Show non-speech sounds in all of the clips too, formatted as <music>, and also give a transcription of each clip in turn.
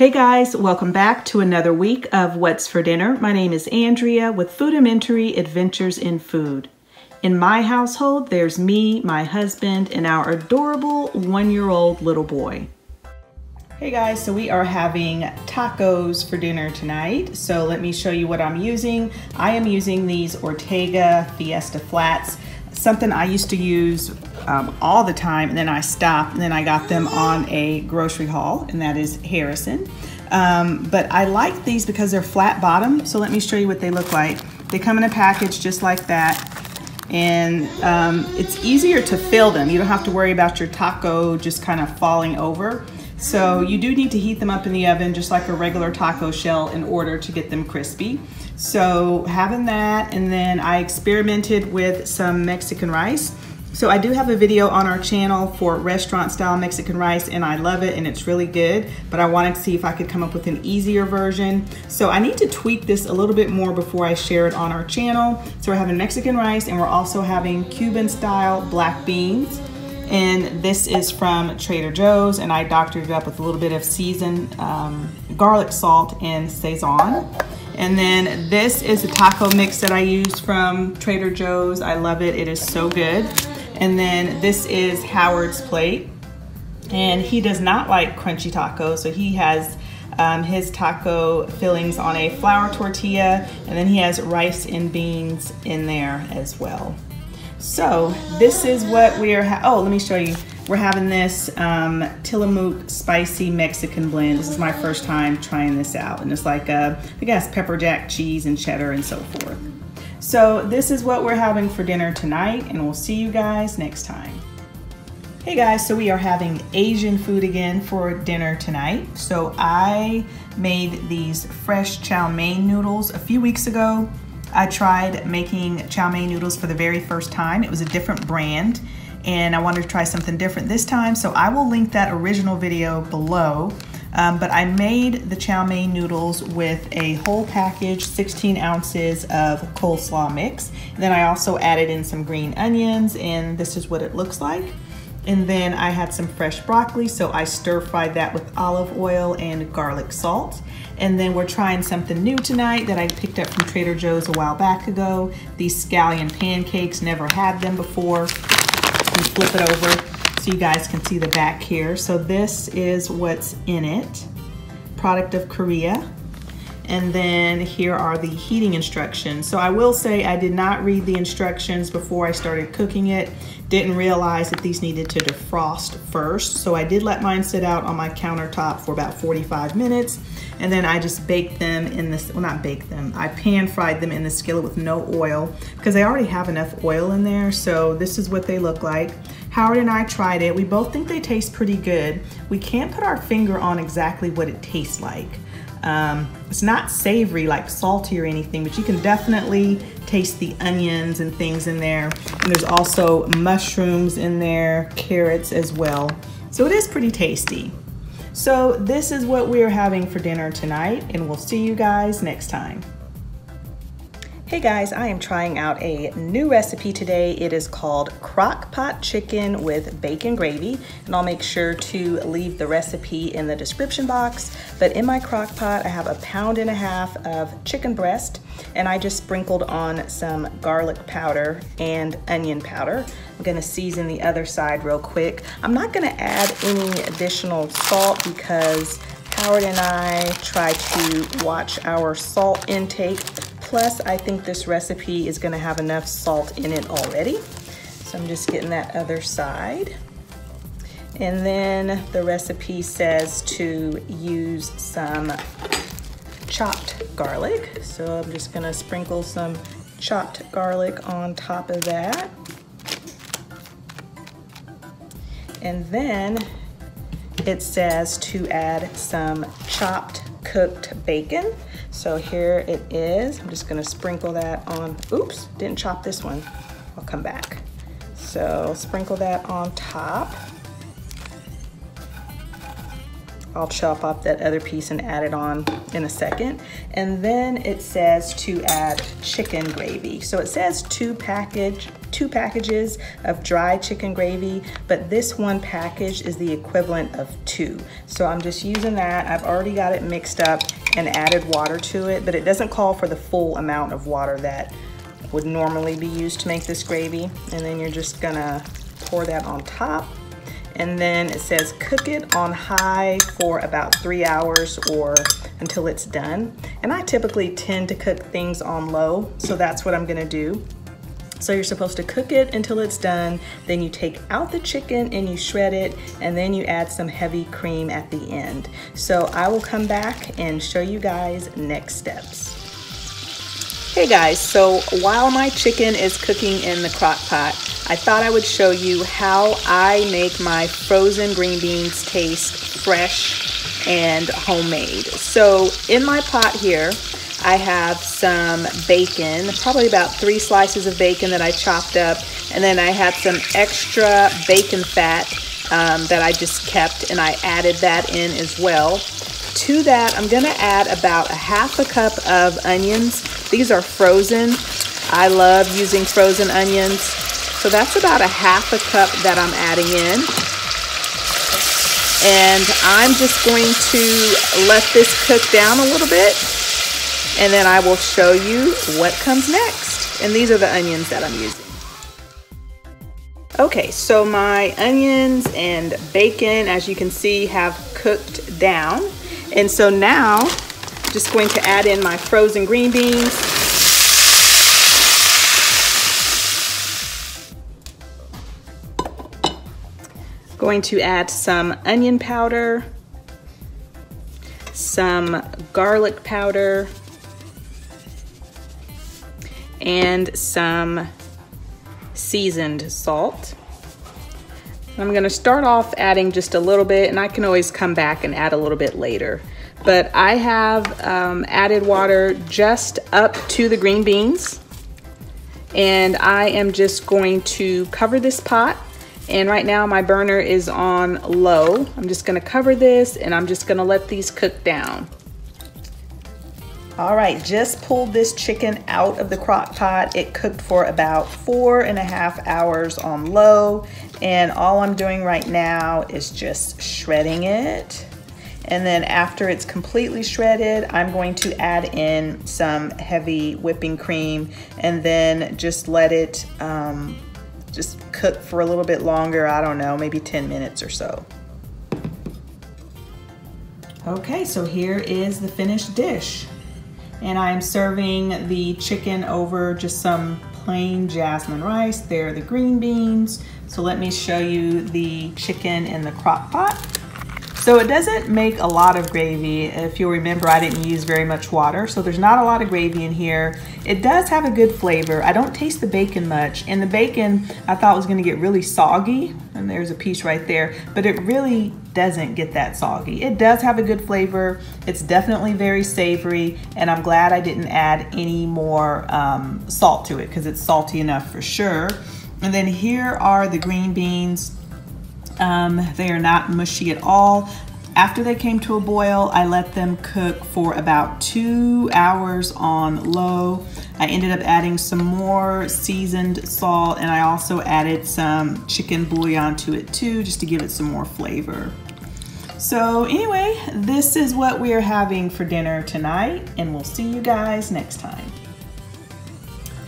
Hey guys, welcome back to another week of What's for Dinner. My name is Andrea with Foodamentary Adventures in Food. In my household, there's me, my husband, and our adorable one-year-old little boy. Hey guys, so we are having tacos for dinner tonight. So let me show you what I'm using. I am using these Ortega Fiesta Flats, something I used to use um, all the time and then I stopped and then I got them on a grocery haul and that is Harrison. Um, but I like these because they're flat bottom. So let me show you what they look like. They come in a package just like that and um, it's easier to fill them. You don't have to worry about your taco just kind of falling over. So you do need to heat them up in the oven just like a regular taco shell in order to get them crispy. So having that and then I experimented with some Mexican rice. So I do have a video on our channel for restaurant style Mexican rice and I love it and it's really good, but I wanted to see if I could come up with an easier version. So I need to tweak this a little bit more before I share it on our channel. So we're having Mexican rice and we're also having Cuban style black beans. And this is from Trader Joe's and I doctored it up with a little bit of seasoned um, garlic salt and Sazon. And then this is the taco mix that I use from Trader Joe's. I love it, it is so good. And then this is Howard's plate. And he does not like crunchy tacos, so he has um, his taco fillings on a flour tortilla, and then he has rice and beans in there as well. So this is what we are, oh, let me show you. We're having this um, Tillamook spicy Mexican blend. This is my first time trying this out. And it's like, a, I guess, pepper jack cheese and cheddar and so forth. So this is what we're having for dinner tonight and we'll see you guys next time. Hey guys, so we are having Asian food again for dinner tonight. So I made these fresh chow mein noodles a few weeks ago. I tried making chow mein noodles for the very first time. It was a different brand and I wanted to try something different this time. So I will link that original video below. Um, but I made the chow mein noodles with a whole package, 16 ounces of coleslaw mix. And then I also added in some green onions and this is what it looks like. And then I had some fresh broccoli, so I stir fried that with olive oil and garlic salt. And then we're trying something new tonight that I picked up from Trader Joe's a while back ago. These scallion pancakes, never had them before. And flip it over so you guys can see the back here. So this is what's in it, product of Korea. And then here are the heating instructions. So I will say I did not read the instructions before I started cooking it. Didn't realize that these needed to defrost first. So I did let mine sit out on my countertop for about 45 minutes. And then I just baked them in this, well not baked them, I pan fried them in the skillet with no oil because I already have enough oil in there. So this is what they look like. Howard and I tried it. We both think they taste pretty good. We can't put our finger on exactly what it tastes like. Um, it's not savory, like salty or anything, but you can definitely taste the onions and things in there. And there's also mushrooms in there, carrots as well. So it is pretty tasty. So this is what we're having for dinner tonight, and we'll see you guys next time. Hey guys, I am trying out a new recipe today. It is called crock pot chicken with bacon gravy, and I'll make sure to leave the recipe in the description box. But in my crock pot, I have a pound and a half of chicken breast, and I just sprinkled on some garlic powder and onion powder. I'm gonna season the other side real quick. I'm not gonna add any additional salt because Howard and I try to watch our salt intake Plus, I think this recipe is gonna have enough salt in it already. So I'm just getting that other side. And then the recipe says to use some chopped garlic. So I'm just gonna sprinkle some chopped garlic on top of that. And then it says to add some chopped cooked bacon. So here it is. I'm just gonna sprinkle that on, oops, didn't chop this one. I'll come back. So sprinkle that on top. I'll chop up that other piece and add it on in a second. And then it says to add chicken gravy. So it says two package, two packages of dry chicken gravy, but this one package is the equivalent of two. So I'm just using that. I've already got it mixed up and added water to it, but it doesn't call for the full amount of water that would normally be used to make this gravy. And then you're just gonna pour that on top and then it says cook it on high for about three hours or until it's done. And I typically tend to cook things on low, so that's what I'm gonna do. So you're supposed to cook it until it's done, then you take out the chicken and you shred it, and then you add some heavy cream at the end. So I will come back and show you guys next steps. Hey guys, so while my chicken is cooking in the crock pot, I thought I would show you how I make my frozen green beans taste fresh and homemade. So in my pot here, I have some bacon, probably about three slices of bacon that I chopped up, and then I had some extra bacon fat um, that I just kept and I added that in as well. To that, I'm gonna add about a half a cup of onions. These are frozen. I love using frozen onions. So that's about a half a cup that I'm adding in. And I'm just going to let this cook down a little bit. And then I will show you what comes next. And these are the onions that I'm using. Okay, so my onions and bacon, as you can see, have cooked down. And so now, just going to add in my frozen green beans. Going to add some onion powder, some garlic powder, and some seasoned salt. I'm gonna start off adding just a little bit and I can always come back and add a little bit later. But I have um, added water just up to the green beans and I am just going to cover this pot and right now my burner is on low. I'm just gonna cover this and I'm just gonna let these cook down. All right, just pulled this chicken out of the crock pot. It cooked for about four and a half hours on low. And all I'm doing right now is just shredding it. And then after it's completely shredded, I'm going to add in some heavy whipping cream and then just let it um, just cook for a little bit longer, I don't know, maybe 10 minutes or so. Okay, so here is the finished dish. And I'm serving the chicken over just some plain jasmine rice. There are the green beans. So let me show you the chicken in the crock pot. So it doesn't make a lot of gravy. If you'll remember, I didn't use very much water, so there's not a lot of gravy in here. It does have a good flavor. I don't taste the bacon much, and the bacon I thought was gonna get really soggy, and there's a piece right there, but it really doesn't get that soggy. It does have a good flavor. It's definitely very savory, and I'm glad I didn't add any more um, salt to it because it's salty enough for sure. And then here are the green beans. Um, they are not mushy at all. After they came to a boil, I let them cook for about two hours on low. I ended up adding some more seasoned salt and I also added some chicken bouillon to it too, just to give it some more flavor. So anyway, this is what we are having for dinner tonight and we'll see you guys next time.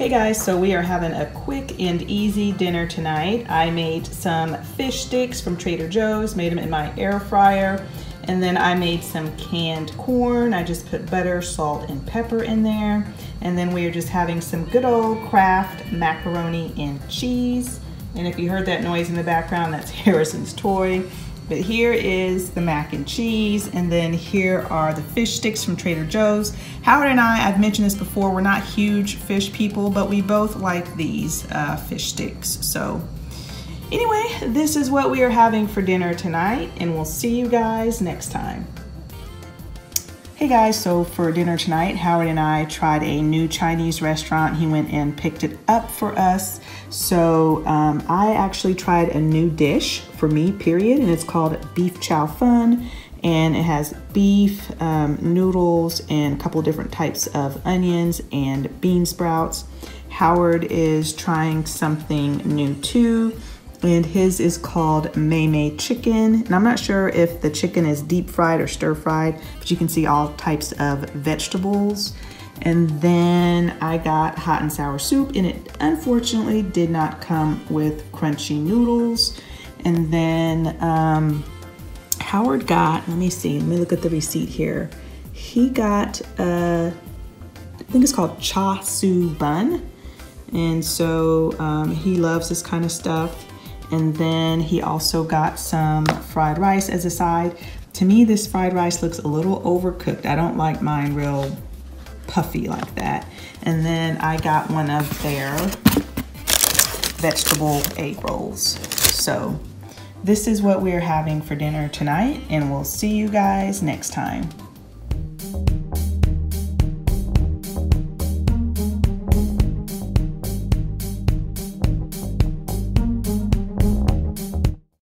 Hey guys, so we are having a quick and easy dinner tonight. I made some fish sticks from Trader Joe's, made them in my air fryer, and then I made some canned corn. I just put butter, salt, and pepper in there. And then we are just having some good old Kraft macaroni and cheese. And if you heard that noise in the background, that's <laughs> Harrison's toy. But here is the mac and cheese, and then here are the fish sticks from Trader Joe's. Howard and I, I've mentioned this before, we're not huge fish people, but we both like these uh, fish sticks. So anyway, this is what we are having for dinner tonight, and we'll see you guys next time. Hey guys, so for dinner tonight, Howard and I tried a new Chinese restaurant. He went and picked it up for us. So um, I actually tried a new dish for me, period, and it's called Beef Chow Fun. and it has beef, um, noodles, and a couple different types of onions and bean sprouts. Howard is trying something new too, and his is called Mei Mei chicken. And I'm not sure if the chicken is deep fried or stir fried, but you can see all types of vegetables. And then I got hot and sour soup, and it unfortunately did not come with crunchy noodles. And then um, Howard got, let me see, let me look at the receipt here. He got, uh, I think it's called cha su bun. And so um, he loves this kind of stuff. And then he also got some fried rice as a side. To me, this fried rice looks a little overcooked. I don't like mine real puffy like that. And then I got one of their vegetable egg rolls. So this is what we're having for dinner tonight and we'll see you guys next time.